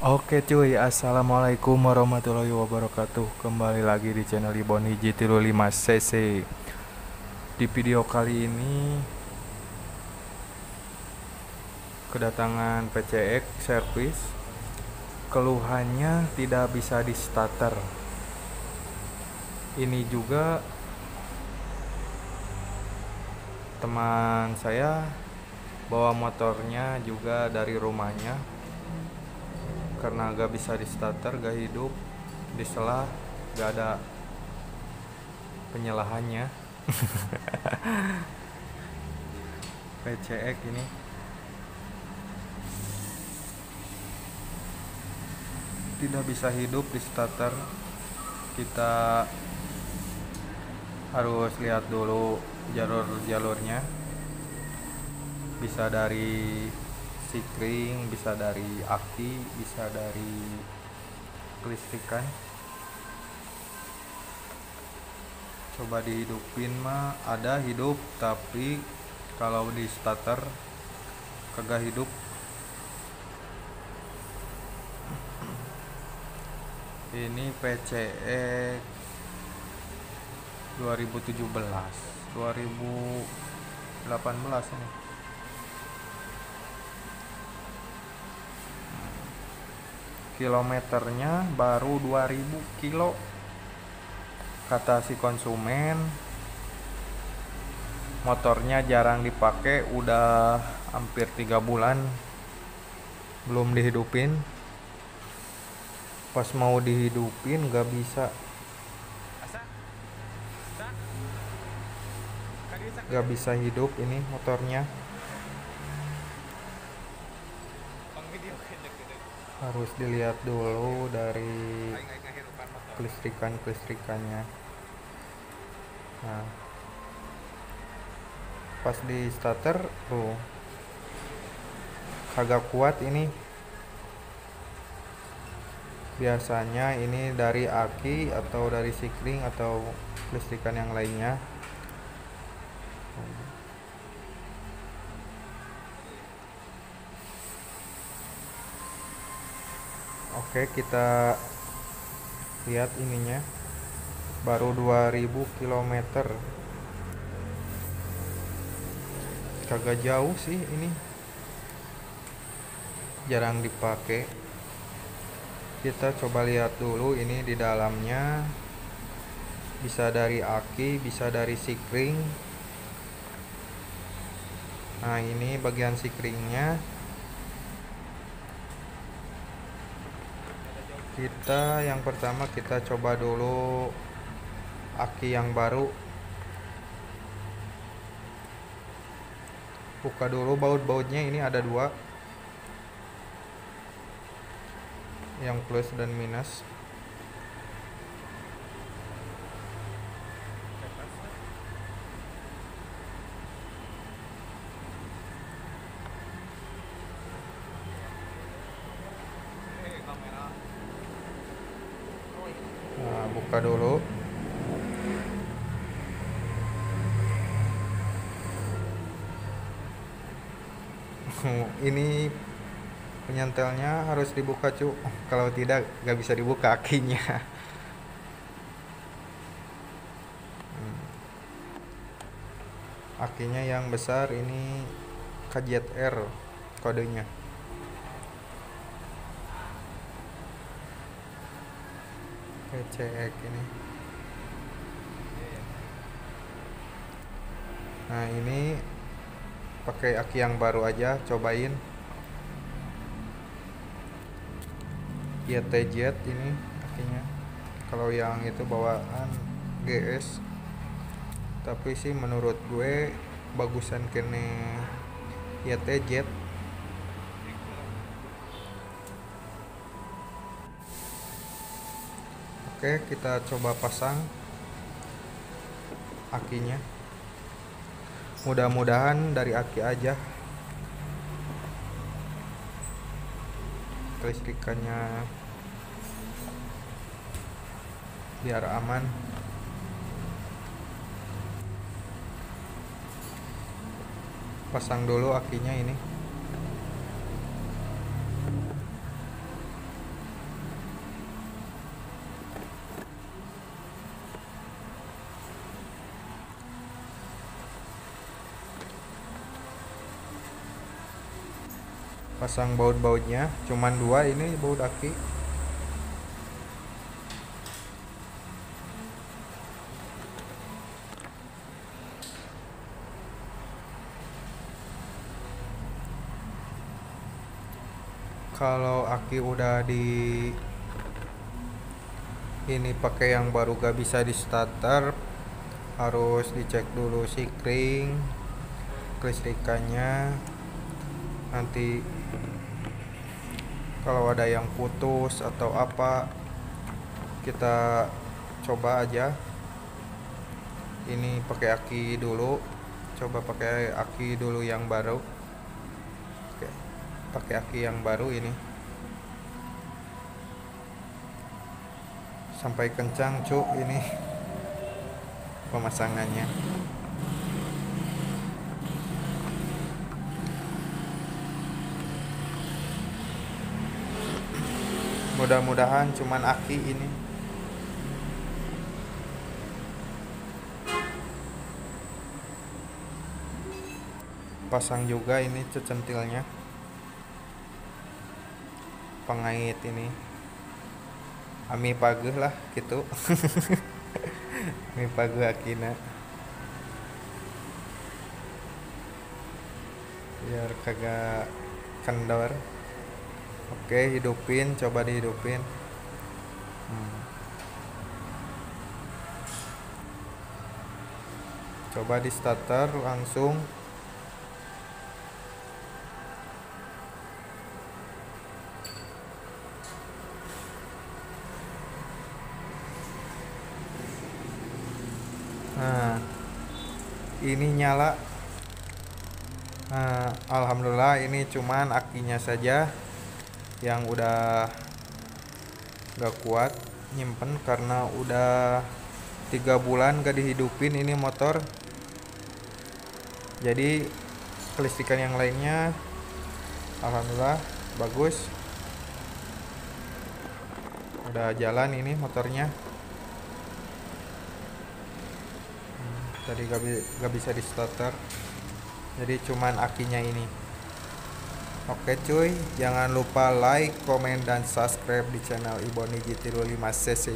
Oke cuy, assalamualaikum warahmatullahi wabarakatuh. Kembali lagi di channel Ibon Hiji 5cc Di video kali ini Kedatangan PCX Service Keluhannya tidak bisa di starter Ini juga Teman saya Bawa motornya juga dari rumahnya karena gak bisa di starter gak hidup di selah gak ada penyalahannya PCX ini. Tidak bisa hidup di starter kita harus lihat dulu jalur-jalurnya. Bisa dari sikring bisa dari aki bisa dari kelistrikan. Coba dihidupin mah ada hidup tapi kalau di starter kagak hidup. Ini PCE 2017 2018 ini kilometernya baru 2000 kilo kata si konsumen. Motornya jarang dipakai udah hampir tiga bulan belum dihidupin. Pas mau dihidupin gak bisa. Gak bisa hidup ini motornya harus dilihat dulu dari kelistrikan kelistrikannya nah pas di starter tuh kagak kuat ini. Biasanya ini dari aki atau dari sikring atau kelistrikan yang lainnya Oke kita lihat ininya. Baru 2000 km kagak jauh sih ini. Jarang dipakai kita coba lihat dulu ini di dalamnya. Bisa dari aki bisa dari sikring. Nah ini bagian sikringnya kita yang pertama kita coba dulu aki yang baru. Buka dulu baut-bautnya ini ada dua. Yang plus dan minus buka dulu. Ini penyentelnya harus dibuka cu. Kalau tidak nggak bisa dibuka kakinya hmm. akinya yang besar ini KZR kodenya cek ini. Nah ini pakai aki yang baru aja cobain. YTZ ini akinya. Kalau yang itu bawaan GS tapi sih menurut gue bagusan kene YTZ Oke kita coba pasang akinya. Mudah-mudahan dari aki aja. Kelistrikannya biar aman. Pasang dulu akinya ini pasang baut-bautnya cuman dua ini baut aki. Kalau aki udah di ini pakai yang baru gak bisa di starter harus dicek dulu si kring kelistrikannya nanti kalau ada yang putus atau apa kita coba aja. Ini pakai aki dulu. Coba pakai aki dulu yang baru. Oke, pakai aki yang baru ini. Sampai kencang cuk ini pemasangannya mudah-mudahan cuman aki ini. Pasang juga ini cecentilnya. Pengait ini. Ami pageh lah gitu. Ami pageh akina. Biar kagak kendor oke hidupin coba dihidupin. Hmm. coba di starter langsung. Nah ini nyala. Nah, alhamdulillah ini cuman akinya saja yang udah gak kuat nyimpen karena udah tiga bulan gak dihidupin ini motor. Jadi kelistrikan yang lainnya alhamdulillah bagus. Udah jalan ini motornya. Hmm, tadi gak, gak bisa di starter. Jadi cuman akinya ini Oke cuy, jangan lupa like, komen, dan subscribe di channel Iboni GT 5 cc